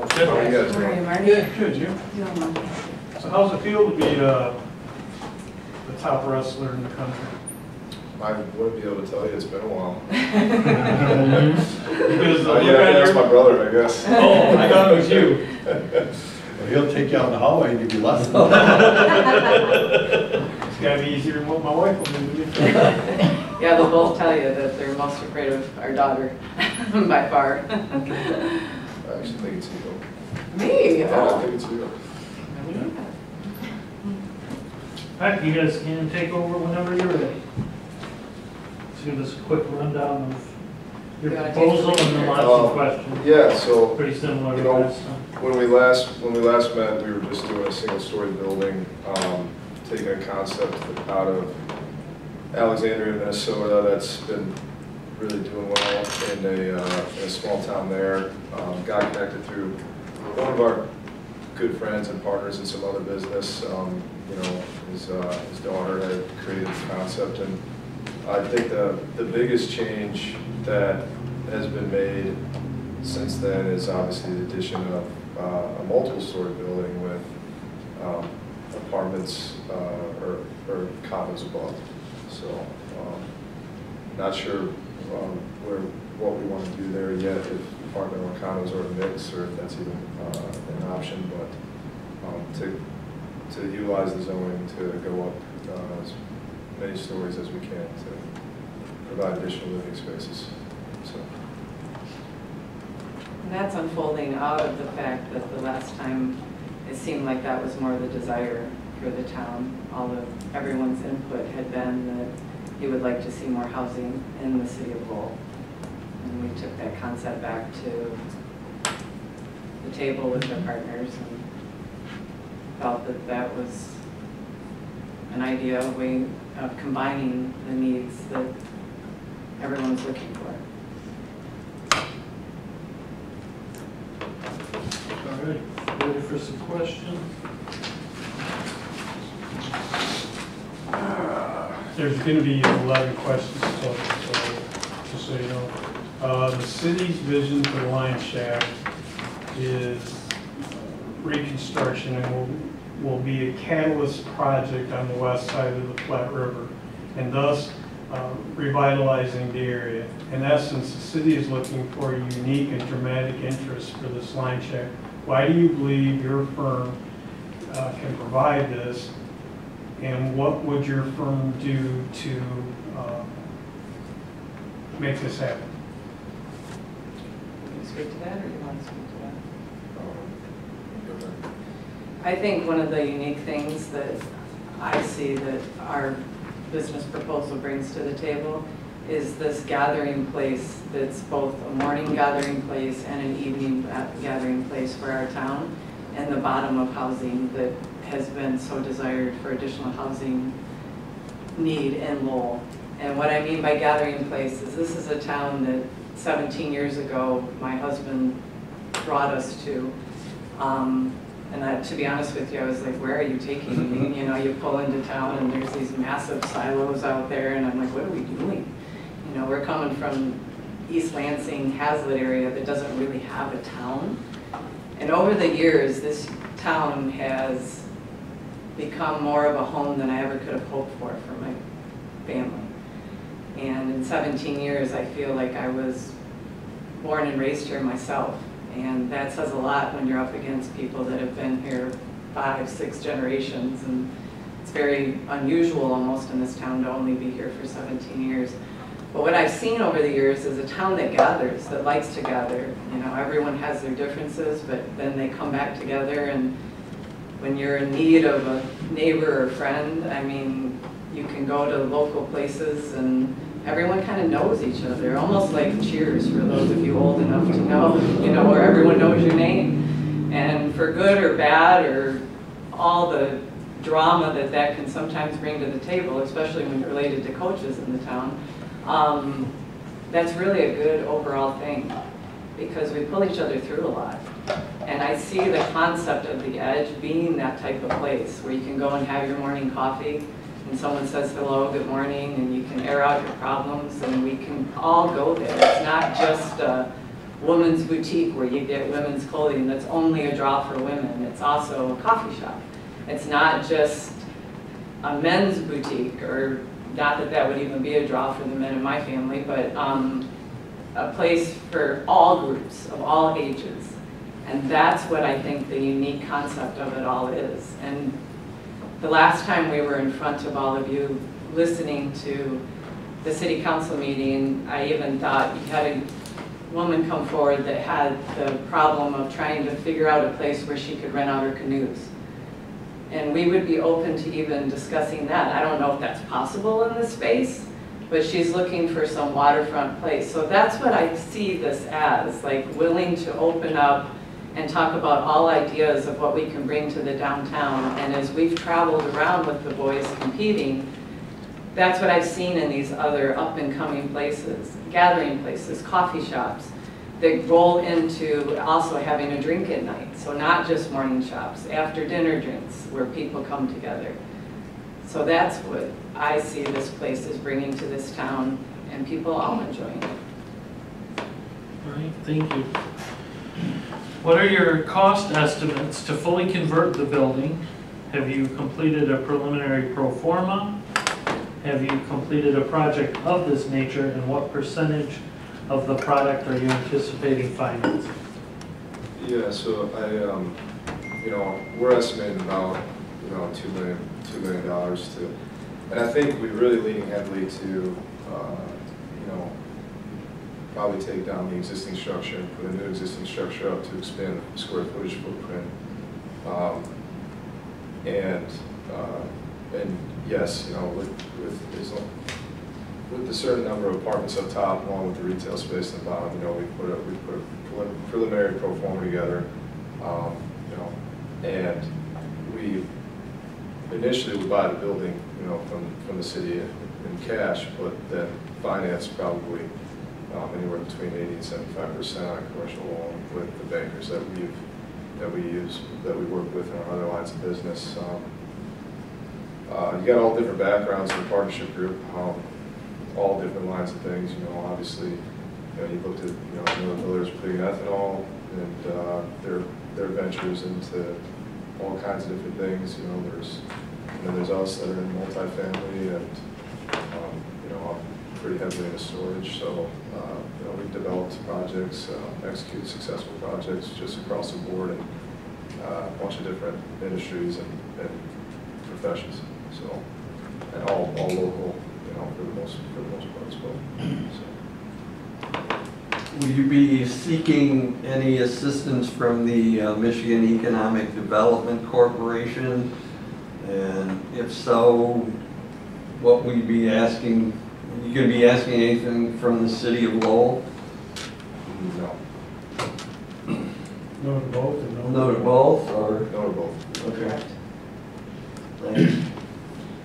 How are you guys Where are you, doing? Marty? Good, good, you? Doing well. So how's it feel to be uh, the top wrestler in the country? I wouldn't be able to tell you, it's been a while. Because the Uh, look Yeah, on that's my brother, I guess. Oh, I thought it was you. Well, He'll take you out in the hallway and give you lessons. It's gotta be easier than what my wife will do. Yeah, they'll both tell you that they're most afraid of our daughter by far. I actually think it's you. Me? Yeah, I Oh. think it's you. All right, you guys can take over whenever you're ready. Let's give us a quick rundown of your You wanna proposal and then lead? lots Um, of questions. Yeah, so Pretty similar you to know, last time. when we last, when we last met, we were just doing a single-story building, um, taking a concept out of Alexandria, Minnesota, that's been really doing well in a, uh, in a small town there. Um, Got connected through one of our good friends and partners in some other business. Um, You know, his, uh, his daughter had created this concept, and I think the, the biggest change that has been made since then is obviously the addition of uh, a multiple-story building with um, apartments uh, or, or condos above. So, um, not sure um, where, what we want to do there yet, if apartment condos are a mix, or if that's even uh, an option, but um, to, to utilize the zoning to go up uh, as many stories as we can to provide additional living spaces, so. And that's unfolding out of the fact that the last time, it seemed like that was more the desire for the town. All of, everyone's input had been that you would like to see more housing in the city of Lowell. And we took that concept back to the table with our partners and felt that that was an idea, a way of combining the needs that everyone's looking for. All right, ready for some questions? There's gonna be 11 questions, so, so, just so you know. Uh, The city's vision for the Lion Shack is reconstruction and will, will be a catalyst project on the west side of the Flat River, and thus uh, revitalizing the area. In essence, the city is looking for a unique and dramatic interest for this Lion Shack. Why do you believe your firm uh, can provide this? And what would your firm do to uh, make this happen? Can you speak to that, or you want to speak to that? I think one of the unique things that I see that our business proposal brings to the table is this gathering place that's both a morning gathering place and an evening gathering place for our town, and the bottom of housing that has been so desired for additional housing need in Lowell. And what I mean by gathering place is this is a town that 17 years ago, my husband brought us to. Um, And I- to be honest with you, I was like, where are you taking me? You know, you pull into town and there's these massive silos out there and I'm like, what are we doing? You know, we're coming from East Lansing, Haslett area that doesn't really have a town. And over the years, this town has become more of a home than I ever could have hoped for for my family. And in 17 years, I feel like I was born and raised here myself. And that says a lot when you're up against people that have been here five, six generations. And it's very unusual almost in this town to only be here for 17 years. But what I've seen over the years is a town that gathers, that likes to gather. You know, everyone has their differences, but then they come back together and when you're in need of a neighbor or friend, I mean, you can go to local places and everyone kind of knows each other, almost like Cheers for those of you old enough to know, you know, where everyone knows your name. And for good or bad or all the drama that that can sometimes bring to the table, especially when related to coaches in the town, um, that's really a good overall thing because we pull each other through a lot. And I see the concept of the edge being that type of place where you can go and have your morning coffee and someone says hello, good morning, and you can air out your problems and we can all go there. It's not just a woman's boutique where you get women's clothing that's only a draw for women. It's also a coffee shop. It's not just a men's boutique, or not that that would even be a draw for the men in my family, but um, a place for all groups of all ages. And that's what I think the unique concept of it all is. And the last time we were in front of all of you, listening to the city council meeting, I even thought you had a woman come forward that had the problem of trying to figure out a place where she could rent out her canoes. And we would be open to even discussing that. I don't know if that's possible in this space, but she's looking for some waterfront place. So that's what I see this as, like willing to open up and talk about all ideas of what we can bring to the downtown. And as we've traveled around with the boys competing, that's what I've seen in these other up-and-coming places, gathering places, coffee shops, that roll into also having a drink at night. So not just morning shops, after dinner drinks where people come together. So that's what I see this place is bringing to this town and people all enjoying it. All right, thank you. What are your cost estimates to fully convert the building? Have you completed a preliminary pro forma? Have you completed a project of this nature, and what percentage of the product are you anticipating financing? Yeah, so I, um, you know, we're estimating about, you know, two million, two million dollars to, and I think we're really leaning heavily to, uh, you know, probably take down the existing structure and put a new existing structure up to expand the square footage footprint. Um, And, uh, and yes, you know, with, with, with the certain number of apartments up top, along with the retail space in the bottom, you know, we put a, we put a preliminary pro forma together, um, you know, and we initially would buy the building, you know, from, from the city in in cash, but then finance probably um, anywhere between eighty and seventy-five percent on commercial loan with the bankers that we've, that we use, that we work with in our other lines of business. Um, uh, You got all different backgrounds in the partnership group, um, all different lines of things, you know, obviously, you know, you looked at, you know, Miller Miller's putting ethanol and uh, their, their ventures into all kinds of different things, you know, there's, and then there's us that are in multifamily and, um, you know, I'm pretty heavily into storage, so, uh, you know, we've developed projects, uh, executed successful projects just across the board and uh, a bunch of different industries and, and professions, so, and all, all local, you know, for the most, for the most part as well, so. Will you be seeking any assistance from the uh, Michigan Economic Development Corporation? And if so, what will you be asking? You gonna be asking anything from the city of Lowell? No, No to both or no? No to both, or? no to both. Okay. Thanks.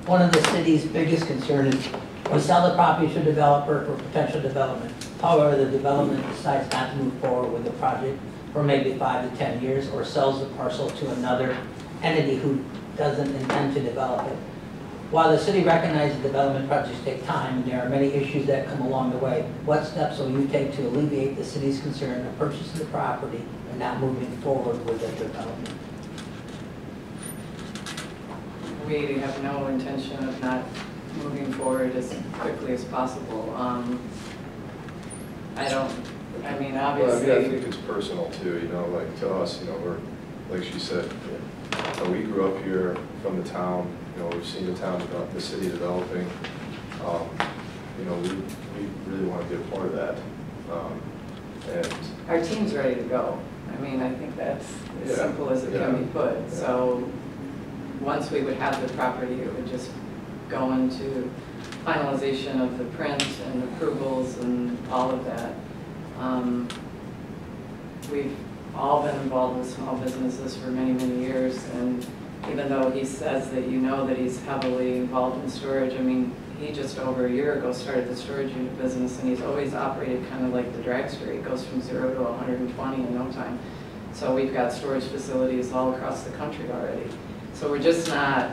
One of the city's biggest concerns is we sell the property to a developer for potential development. However, the development decides not to move forward with the project for maybe five to 10 years or sells the parcel to another entity who doesn't intend to develop it. While the city recognizes development projects take time and there are many issues that come along the way, what steps will you take to alleviate the city's concern of purchasing the property and not moving forward with the development? We have no intention of not moving forward as quickly as possible. Um, I don't, I mean, obviously. Well, I mean, I think it's personal too, you know, like to us, you know, we're, like she said, you know, we grew up here from the town, you know, we've seen the town develop, the city developing. Um, You know, we, we really want to be a part of that. Um, And, our team's ready to go. I mean, I think that's as Yeah, simple as it can be put. yeah. So, once we would have the property, it would just go into finalization of the print and approvals and all of that. Um, We've all been involved with small businesses for many, many years, and even though he says that you know that he's heavily involved in storage, I mean, he just over a year ago started the storage unit business, and he's always operated kind of like the dragster. He goes from zero to 120 in no time. So we've got storage facilities all across the country already. So we're just not,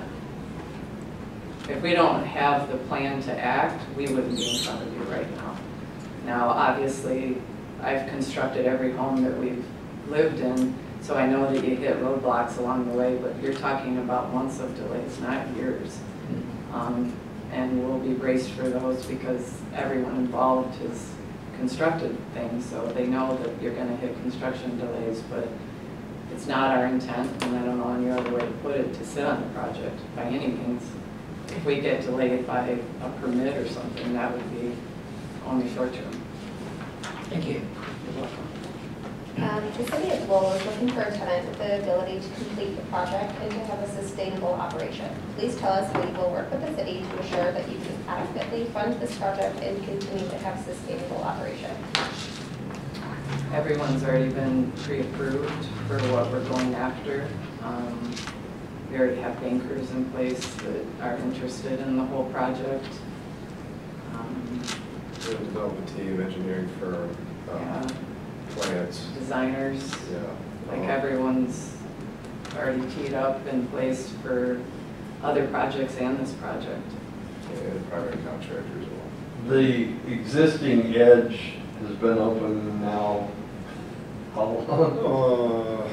if we don't have the plan to act, we wouldn't be in front of you right now. Now, obviously, I've constructed every home that we've lived in, so I know that you hit roadblocks along the way, but you're talking about months of delays, not years. Um, And we'll be braced for those because everyone involved has constructed things, so they know that you're gonna hit construction delays, but it's not our intent, and I don't know any other way to put it, to sit on the project by any means. If we get delayed by a permit or something, that would be only short term. Thank you. You're welcome. Um, The city of Lowell is looking for a tenant with the ability to complete the project and to have a sustainable operation. Please tell us how you will work with the city to ensure that you can adequately fund this project and continue to have sustainable operation. Everyone's already been pre-approved for what we're going after. Um, We already have bankers in place that are interested in the whole project. Um, We have a development team, engineering firm, yeah, uh, plants, Designers, yeah. like Um, everyone's already teed up in place for other projects and this project. And primary contractor as well. The existing edge has been open now, how long? Uh,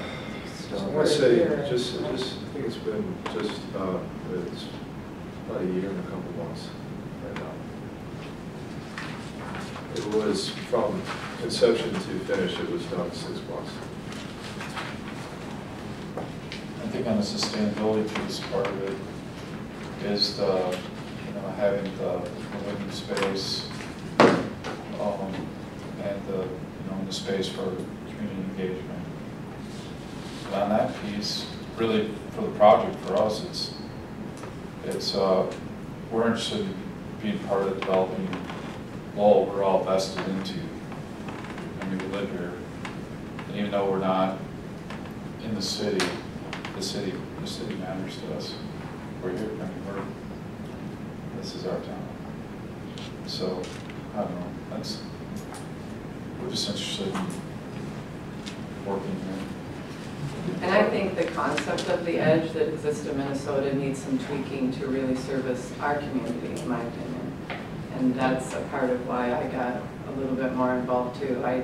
I want to say, Here. just, just, I think it's been just, uh, it's about a year and a couple months right now. It was from conception to finish, it was done six months. I think on the sustainability piece, part of it is the, you know, having the living space, um, and the, you know, the space for community engagement. And on that piece, really, for the project, for us, it's, it's, uh, we're interested in being part of developing Lowell, we're all vested into. I mean, we live here, and even though we're not in the city, the city, the city matters to us. We're here, I mean, we're, this is our town. So, I don't know, that's, we're just interested in working here. And I think the concept of the edge that exists in Minnesota needs some tweaking to really service our community, in my opinion. And that's a part of why I got a little bit more involved too. I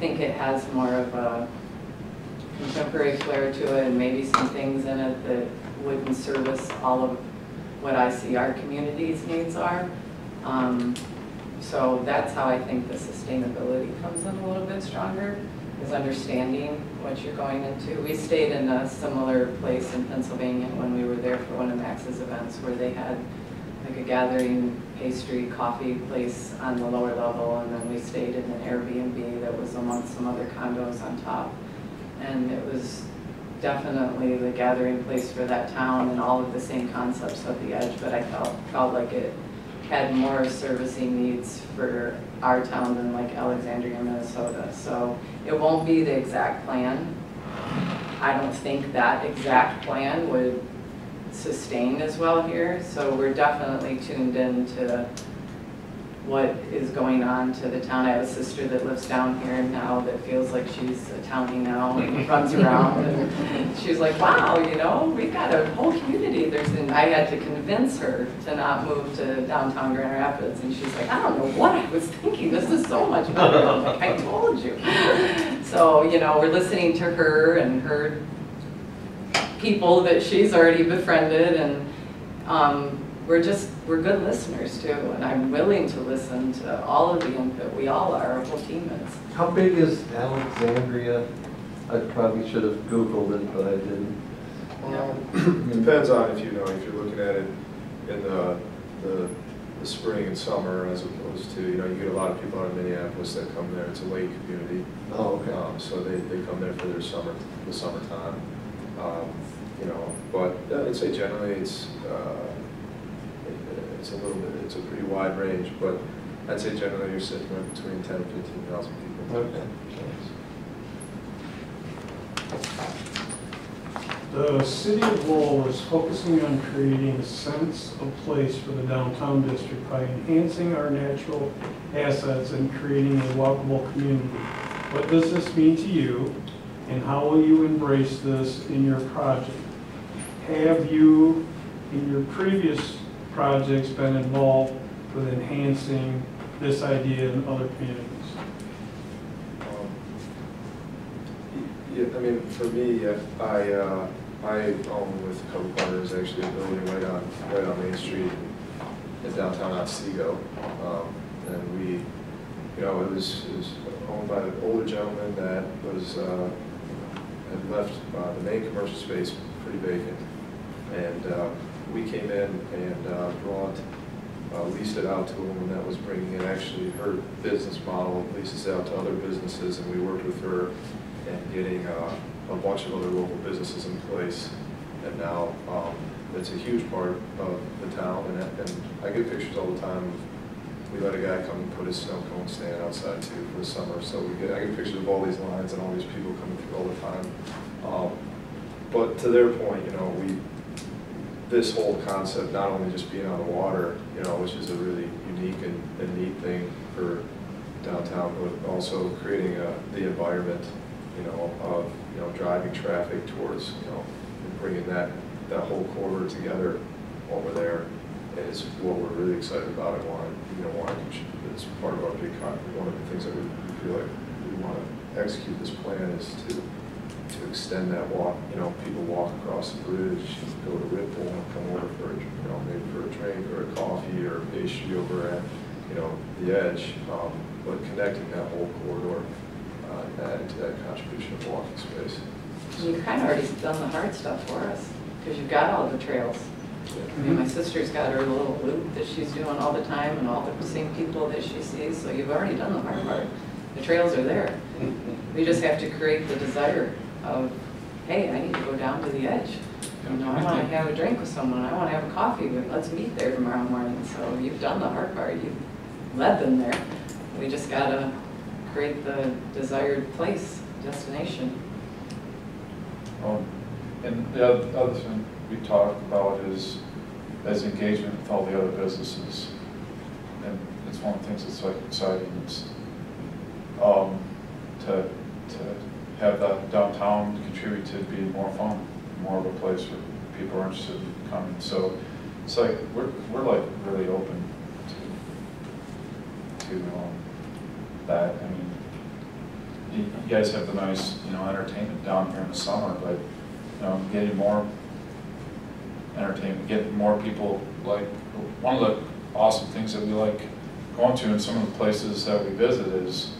think it has more of a contemporary flair to it and maybe some things in it that wouldn't service all of what I see our community's needs are. Um, So that's how I think the sustainability comes in a little bit stronger, is understanding what you're going into. We stayed in a similar place in Pennsylvania when we were there for one of Max's events where they had like a gathering pastry, coffee place on the lower level, and then we stayed in an Airbnb that was amongst some other condos on top. And it was definitely the gathering place for that town and all of the same concepts of the edge, but I felt, felt like it had more servicing needs for our town than like Alexandria, Minnesota. So it won't be the exact plan. I don't think that exact plan would sustain as well here, so we're definitely tuned in to what is going on to the town. I have a sister that lives down here now that feels like she's a townie now and runs around. And she's like, wow, you know, we've got a whole community. There's, and I had to convince her to not move to downtown Grand Rapids. And she's like, I don't know what I was thinking. This is so much better. Like, I told you. So, you know, we're listening to her and her people that she's already befriended and um, we're just, we're good listeners too. And I'm willing to listen to all of the input. We all are, our whole team is. How big is Alexandria? I probably should have Googled it, but I didn't. Um, Depends on if you know, if you're looking at it in the, the, the spring and summer as opposed to, you know, you get a lot of people out of Minneapolis that come there, it's a lake community. Oh, okay. Um, so they, they come there for their summer, the summertime. Um, you know, but I'd say generally it's, uh, it- it's a little bit, it's a pretty wide range, but I'd say generally you're sitting right between ten and fifteen thousand people. Okay. The city of Lowell is focusing on creating a sense of place for the downtown district by enhancing our natural assets and creating a walkable community. What does this mean to you, and how will you embrace this in your project? Have you, in your previous projects, been involved with enhancing this idea in other communities? Yeah, I mean, for me, I, uh, I own with a couple partners actually a building right on, right on Main Street in downtown Otsego. Um, And we, you know, it was, it was owned by an older gentleman that was, uh, had left uh, the main commercial space pretty vacant. And uh, we came in and uh, brought, uh, leased it out to him, and that was bringing in actually her business model, leases out to other businesses, and we worked with her and getting uh, a bunch of other local businesses in place. And now, um, it's a huge part of the town, and and I get pictures all the time. We let a guy come and put his snow cone stand outside too for the summer, so we get, I get pictures of all these lines and all these people coming through all the time. Um, But to their point, you know, we, this whole concept, not only just being on the water, you know, which is a really unique and, and neat thing for downtown, but also creating a, the environment, you know, of, you know, driving traffic towards, you know, bringing that, that whole corridor together over there is what we're really excited about and want, you know, want, it's part of our big, con- one of the things that we feel like we want to execute this plan is to, to extend that walk, you know, people walk across the bridge, go to Ripple and come over for, a you know, maybe for a drink or a coffee or a pastry over at, you know, the edge, um, but connecting that whole corridor, uh, adding to that contribution of walking space. You've kind of already done the hard stuff for us, because you've got all the trails. I mean, my sister's got her little loop that she's doing all the time, and all the same people that she sees, so you've already done the hard part. The trails are there. We just have to create the desire of, hey, I need to go down to the edge. You know, I want to have a drink with someone, I want to have a coffee, but let's meet there tomorrow morning. So you've done the hard part, you've led them there. We just gotta create the desired place, destination. Um, And the other thing we talked about is, as engagement with all the other businesses. And it's one of the things that's like exciting, is, um, to, to have the downtown contribute to being more fun, more of a place where people are interested in coming. So it's like, we're, we're like really open to, to, um, that. I mean, you you guys have the nice, you know, entertainment down here in the summer, but, you know, getting more entertainment, getting more people, like, one of the awesome things that we like going to in some of the places that we visit is,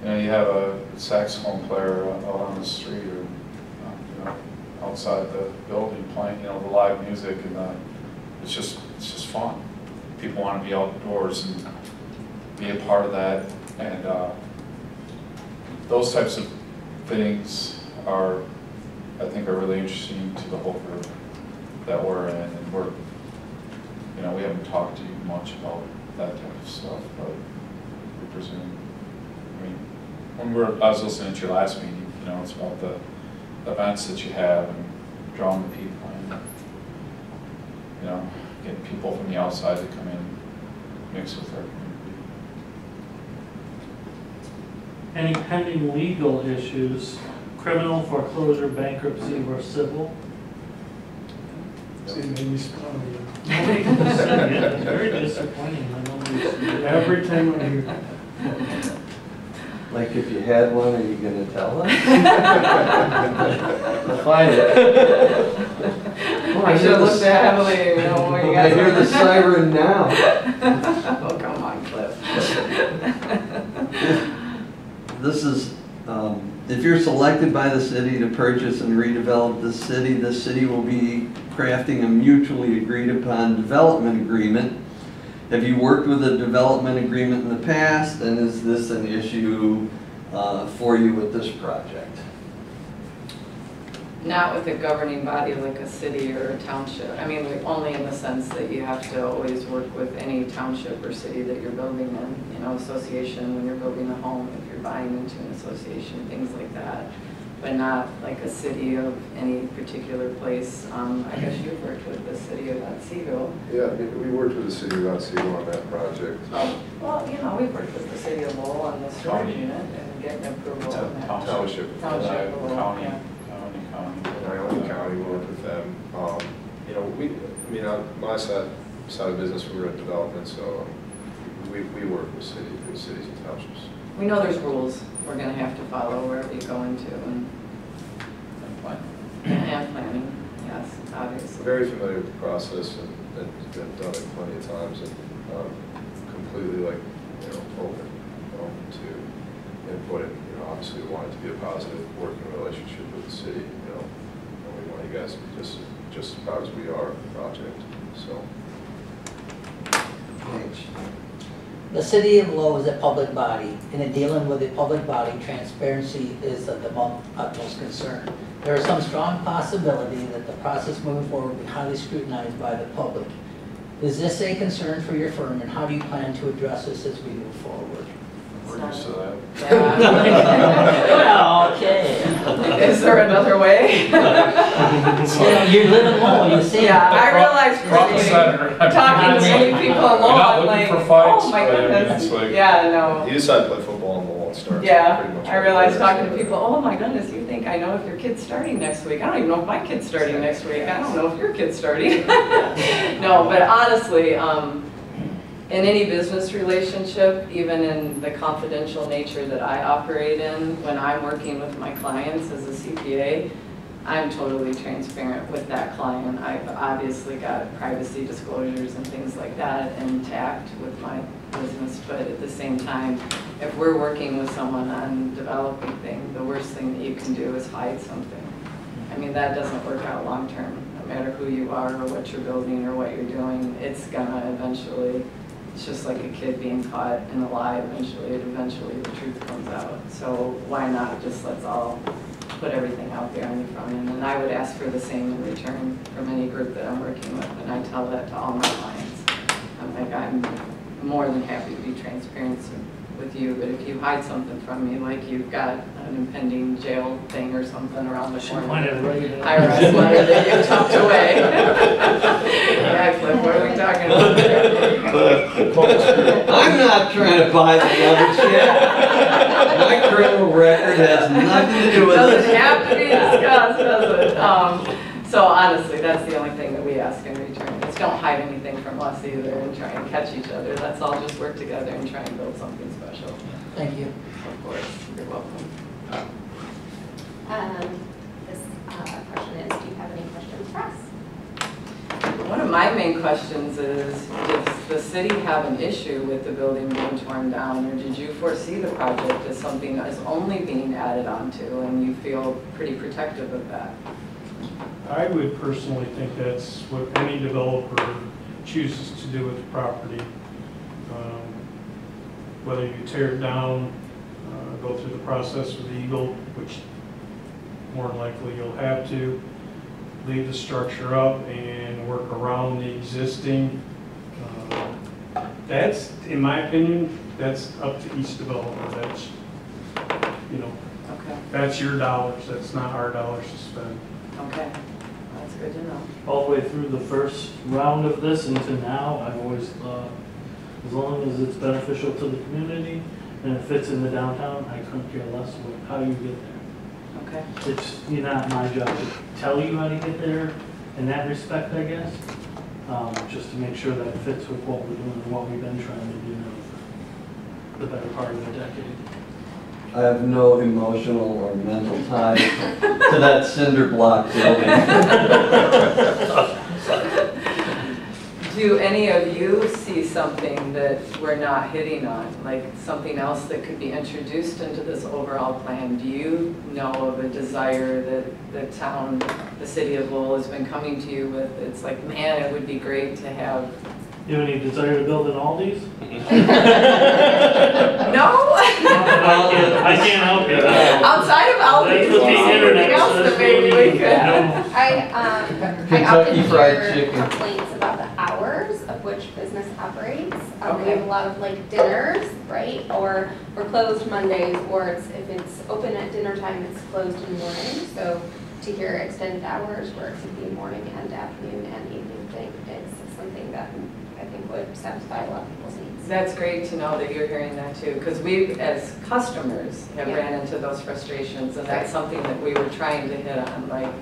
you know, you have a saxophone player out on the street or, you know, outside the building playing, you know, the live music and, uh, it's just, it's just fun. People want to be outdoors and be a part of that, and, uh, those types of things are, I think, are really interesting to the whole group that we're in, and we're, you know, we haven't talked to you much about that type of stuff, but we presume, I mean, when we're, I was listening to your last meeting, you know, it's about the events that you have and drawing the people and, you know, getting people from the outside to come in, mix with our community. Any pending legal issues, criminal, foreclosure, bankruptcy, or civil? See, it made me smile. Nobody said yet. It's very disappointing when nobody said. Every time I hear, Like if you had one, are you gonna tell us? We'll find it. Oh, I should have looked at heavily, you know, when you I guys. hear the siren now. Oh, come on, Cliff. This is, um, if you're selected by the city to purchase and redevelop the city, the city will be crafting a mutually agreed upon development agreement. Have you worked with a development agreement in the past, and is this an issue uh, for you with this project? Not with a governing body like a city or a township. I mean, only in the sense that you have to always work with any township or city that you're building in, you know, association when you're building a home, if you're buying into an association, things like that. But not like a city of any particular place. Um, I guess you've worked with the city of Otsego. Yeah, we we worked with the city of Otsego on that project. Oh, Well, you know, we've worked with the city of Lowell on the storage County. unit and getting approval It's on that. township. Township. Township, Uh, Lowell, County, yeah. county, county. Ionia County, we worked with them. Um, You know, we, I mean, on my side, side of business, we were in development, so we, we work with city, with cities and townships. We know there's rules we're gonna have to follow wherever you go into, and very familiar with the process and, and have done it plenty of times and, um, completely like, you know, open, um, to input and, you know, obviously we want it to be a positive working relationship with the city, you know. And we want you guys to be just, just as proud as we are of the project, so. The city of Lowell is a public body, and in dealing with a public body, transparency is of the mo- utmost concern. There is some strong possibility that the process moving forward will be highly scrutinized by the public. Is this a concern for your firm, and how do you plan to address this as we move forward? We're used to that. Well, okay. Is there another way? You know, You're living Lowell, you see. Yeah, I realize Front and quickly, talking to many people alone, not I'm looking like, for fights, oh my I mean, goodness. like- Yeah, no. You decide to starts. Yeah, I right realize talking to people, oh my goodness, you think I know if your kid's starting next week? I don't even know if my kid's starting next week. I don't know if your kid's starting. No, but honestly, um, in any business relationship, even in the confidential nature that I operate in, when I'm working with my clients as a CPA, I'm totally transparent with that client. I've obviously got privacy disclosures and things like that intact with my business, but at the same time, if we're working with someone on developing things, the worst thing that you can do is hide something. I mean, that doesn't work out long-term, no matter who you are or what you're building or what you're doing, it's gonna eventually, it's just like a kid being caught in a lie, eventually, it eventually the truth comes out. So why not just let's all put everything out there on the front end? And I would ask for the same in return from any group that I'm working with, and I tell that to all my clients. I'm like, I'm more than happy to be transparent with you, but if you hide something from me, like you've got an impending jail thing or something around the corner. pointed right at it. IRS letter that you tucked away. Yeah, Cliff, what are we talking about there? I'm not trying to buy the other shit. My criminal record has nothing to do with Doesn't this. have to be discussed, does it? Um, so honestly, that's the only thing that we ask in return, is don't hide anything from us either and try and catch each other. Let's all just work together and try and build something special. Thank you. Of course, you're welcome. Um, This uh, question is, do you have any questions for us? One of my main questions is, does the city have an issue with the building being torn down? Or did you foresee the project as something is only being added onto and you feel pretty protective of that? I would personally think that's what any developer chooses to do with the property. Um, Whether you tear it down, uh, go through the process with EGLE, which more than likely you'll have to, leave the structure up and work around the existing. That's, in my opinion, that's up to each developer. That's, you know, Okay, that's your dollars, that's not our dollars to spend. okay, that's good to know. All the way through the first round of this and to now, I've always thought, as long as it's beneficial to the community and it fits in the downtown, I couldn't care less what, how you get there. Okay, It's you know, not my job to tell you how to get there in that respect, I guess. Um, just to make sure that it fits with what we're doing and what we've been trying to do now the better part of a decade. I have no emotional or mental tie to that cinder block building. do any of you see something that we're not hitting on? Like something else that could be introduced into this overall plan? Do you know of a desire that the town, the city of Lowell has been coming to you with? It's like, man, it would be great to have, You have any desire to build an Aldi's? no? I can't, I can't help you. Outside of Aldi's, That's what the anything else that maybe we could. No. I, um, I Kentucky often Fried hear Chicken. complaints about the hours of which business operates. Um, we have a lot of like dinners, right? Or we're closed Mondays, or it's, if it's open at dinner time, it's closed in the morning. So to hear extended hours where it could be morning and afternoon and evening thing, it's something that I think would satisfy a lot of people's needs. That's great to know that you're hearing that too, because we, as customers, have Yeah. ran into those frustrations, and that's something that we were trying to hit on, like,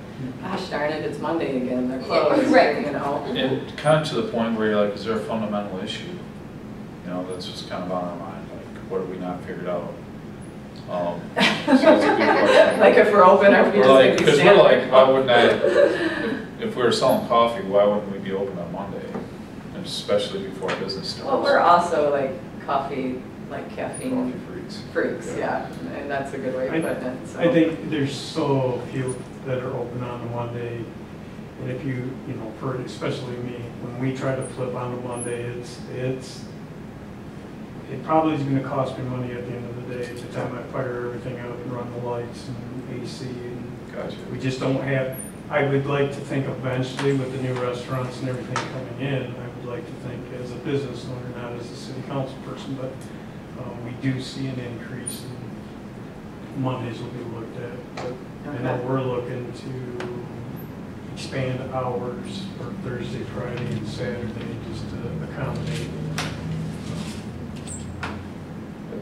gosh darn it, it's Monday again, they're Yeah, closed, right. you know? And kind of to the point where you're like, is there a fundamental issue? You know, that's just kind of on our mind, like, what have we not figured out? Um, so it's a good question. Like if we're open, are we just Like, gonna be because we're standing? like, why wouldn't I, if- if we were selling coffee, why wouldn't we be open on Monday? And Especially before business starts. Well, we're also like coffee, like Coffee caffeine freaks. freaks, yeah, and that's a good way of I- putting it, so. I think there's so few that are open on a Monday. And if you, you know, for, especially me, when we try to flip on a Monday, it's, it's, it probably is gonna cost me money at the end of the day, by the time I fire everything up and run the lights and AC and Gotcha. we just don't have, I would like to think eventually with the new restaurants and everything coming in, I would like to think as a business owner, not as a city council person, but um, we do see an increase in Mondays will be looked at. But I know Okay. we're looking to expand hours for Thursday, Friday, and Saturday, just to accommodate.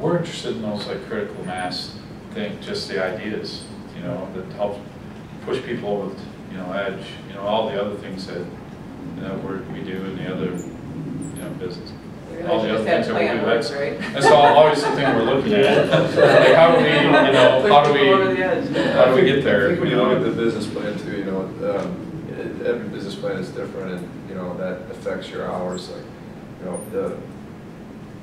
We're interested in those like critical mass thing, just the ideas, you know, that help push people over, the, you know, edge, you know, all the other things that, that we're, we do in the other, you know, business. We all the other things that we do, works, that's- right? That's all, always the thing we're looking at. Like, how do we, you know, how do Push people over we, how do we get I there? think when you look at the business plan too, you know, um, every business plan is different and, you know, that affects your hours, like, you know, the,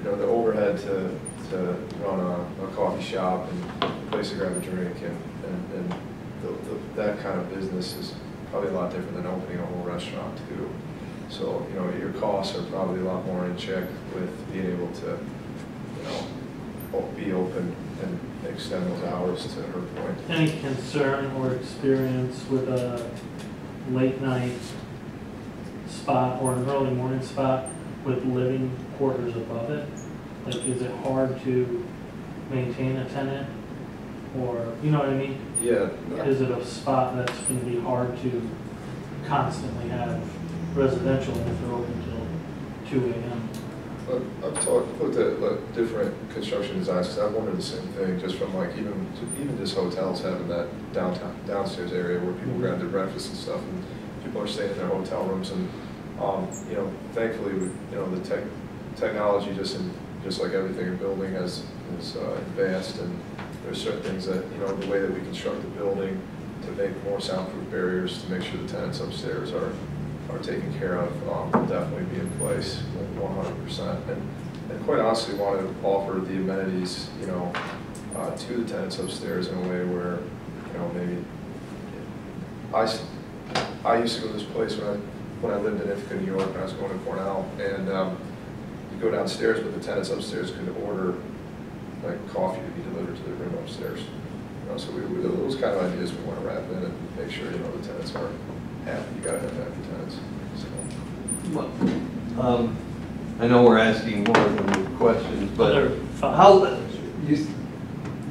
you know, the overhead to, to run a, a coffee shop and a place to grab a drink and, and, and the, the, that kind of business is probably a lot different than opening a whole restaurant too. So, you know, your costs are probably a lot more in check with being able to, you know, be open and extend those hours to her point. Any concern or experience with a late night spot or an early morning spot with living quarters above it? Like, is it hard to maintain a tenant? Or, you know what I mean? Yeah, Is it a spot that's gonna be hard to constantly have residential if they're open till two AM? But I've talked, looked at like different construction designs, because I wondered the same thing, just from like even, even just hotels having that downtown, downstairs area where people mm-hmm. grab their breakfast and stuff, and people are staying in their hotel rooms, and, um, you know, thankfully, we- you know, the tech, technology just in, just like everything in building has, is uh, advanced, and there's certain things that, you know, the way that we construct the building to make more soundproof barriers, to make sure the tenants upstairs are, are taken care of, um, will definitely be in place, one hundred percent. And, and quite honestly, want to offer the amenities, you know, uh, to the tenants upstairs in a way where, you know, maybe, I, I used to go to this place when I, when I lived in Ithaca, New York, and I was going to Cornell, and, um, you go downstairs, but the tenants upstairs could order, like, coffee to be delivered to their room upstairs. You know, so we, we, those kind of ideas we want to wrap in and make sure, you know, the tenants are happy, you gotta have happy tenants, so. Well, um, I know we're asking more than questions, but how, you,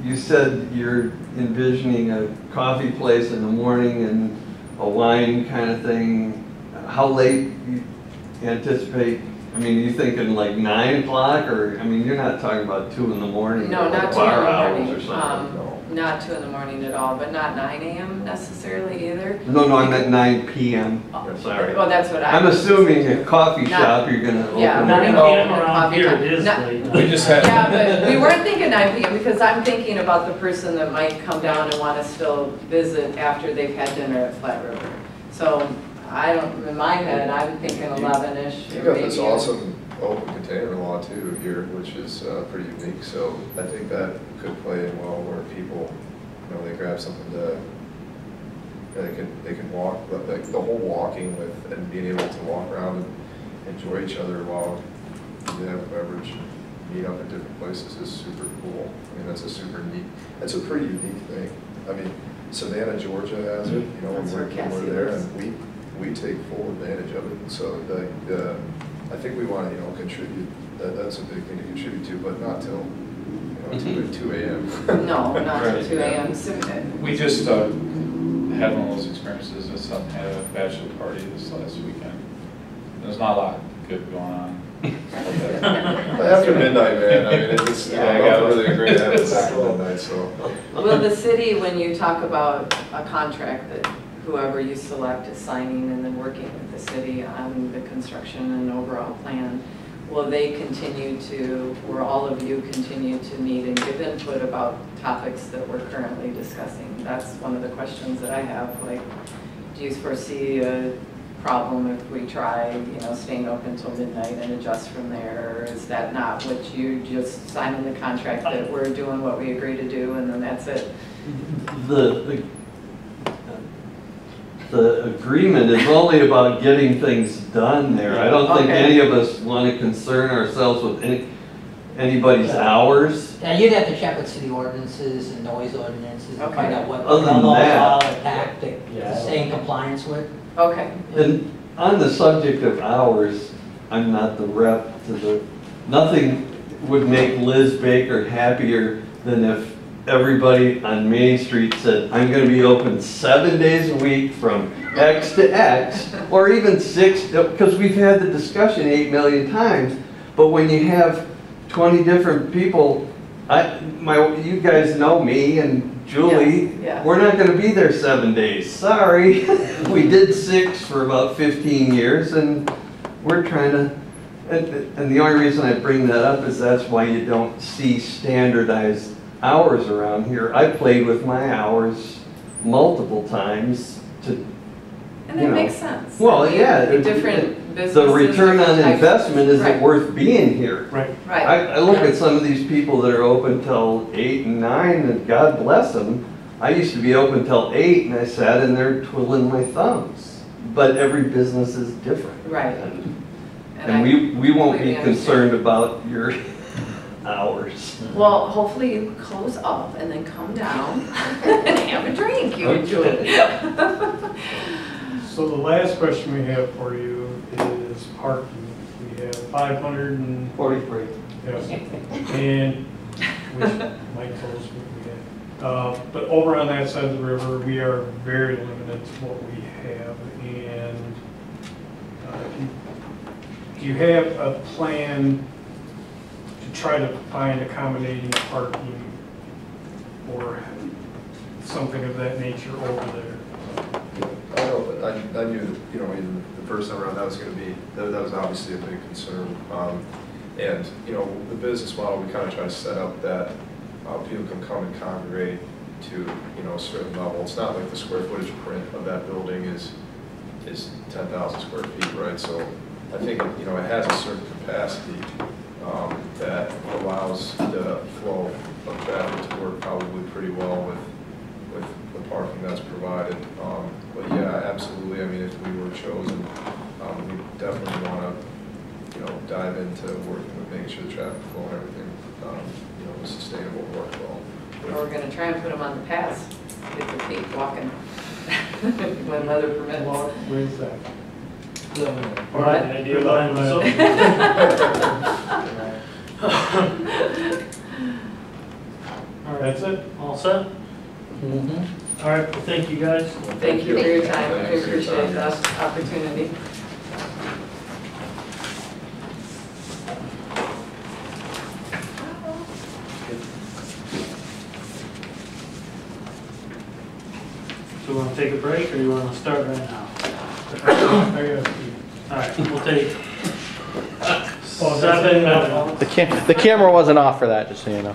you said you're envisioning a coffee place in the morning and a wine kind of thing. How late you anticipate, I mean, you thinking like nine o'clock or, I mean, you're not talking about two in the morning? No, or not two in bar the hours morning, or something? um, no. not two in the morning at all, but not nine AM necessarily either. No, no, I meant nine PM, Oh, sorry. Well, that's what I. I'm assuming a coffee Not- shop, you're gonna open. Yeah, at- Nine No, PM around here time. it is No. late. We just had. Yeah, but we weren't thinking nine PM because I'm thinking about the person that might come down and want to still visit after they've had dinner at Flat River. So I don't, in my head, I'm thinking eleven-ish You or got this awesome open container law too here, which is uh, pretty unique, so I think that could play in well where people, you know, they grab something to, they can, they can walk, but like the whole walking with, and being able to walk around and enjoy each other while they have a beverage, meet up at different places is super cool. I mean, that's a super neat, that's a pretty unique thing. I mean, Savannah, Georgia has it, you know, when we're, when we're there, lives. and we, we take full advantage of it. So the, the, I think we want to, you know, contribute, that, that's a big thing to contribute to, but not till, you know, two, two AM. No, not till two AM. So, We just uh, had one of those experiences, my son had a bachelor party this last weekend. There's not a lot good going on. After midnight, man, I mean, it's, you know, Yeah, I got nothing it. really great happens after midnight, so. Will the city, when you talk about a contract that whoever you select is signing and then working with the city on the construction and overall plan, will they continue to, or all of you continue to meet and give input about topics that we're currently discussing? That's one of the questions that I have, like, do you foresee a problem if we try, you know, staying open until midnight and adjust from there? Or is that not what you just sign in the contract that we're doing what we agree to do and then that's it? The, the, the agreement is only about getting things done there. I don't think Okay. any of us want to concern ourselves with any, anybody's hours. Yeah, you'd have to check with city ordinances and noise ordinances and find out what Other than laws that- all attack to to stay in compliance with. Okay, And on the subject of hours, I'm not the rep to the, nothing would make Liz Baker happier than if everybody on Main Street said, I'm gonna be open seven days a week from X to X, or even six, because we've had the discussion eight million times, but when you have twenty different people, I, my, you guys know me and Julie, Yes, yes. we're not gonna be there seven days, sorry. We did six for about fifteen years and we're trying to, and, and the only reason I bring that up is that's why you don't see standardized hours around here. I played with my hours multiple times to, and You that know. makes sense. Well, I mean, yeah, the Different businesses. the return on types- investment, is Right, worth being here? Right. Right. I, I look at some of these people that are open till eight and nine, and God bless them. I used to be open till eight, and I sat in there twiddling my thumbs. But every business is different. Right. And And and I we, we won't be completely understand. concerned about your hours. Well, hopefully you close up and then come down and have a drink, you and Julie. So the last question we have for you is parking. We have 543. and, yes, and, which Mike told us what we had. Uh, But over on that side of the river, we are very limited to what we have. And uh, if you- do you have a plan to try to find accommodating parking or something of that nature over there? I know, but I, I knew, you know, even the first time around, that was gonna be, that, that was obviously a big concern. Um, And, you know, the business model, we kind of try to set up that, uh, people can come and congregate to, you know, a certain level. It's not like the square footage print of that building is, is ten thousand square feet, right? So I think, you know, it has a certain capacity, um, that allows the flow of traffic to work probably pretty well with, with the parking that's provided. Um, But yeah, absolutely, I mean, if we were chosen, um, we definitely want to, you know, dive into working with making sure the traffic flow and everything, um, you know, is sustainable, and work well. Or we're gonna try and put them on the pass, get their feet walking, when weather permits. Where's that? What? The idea behind the zone. All right, That's it? all set? Mm-hmm. All right, well, thank you guys. Thank you for your time, we appreciate time. the opportunity. So we want to take a break, or you want to start right now? I gotta see. All right, we'll take that's The cam, the camera wasn't off for that, just so you know.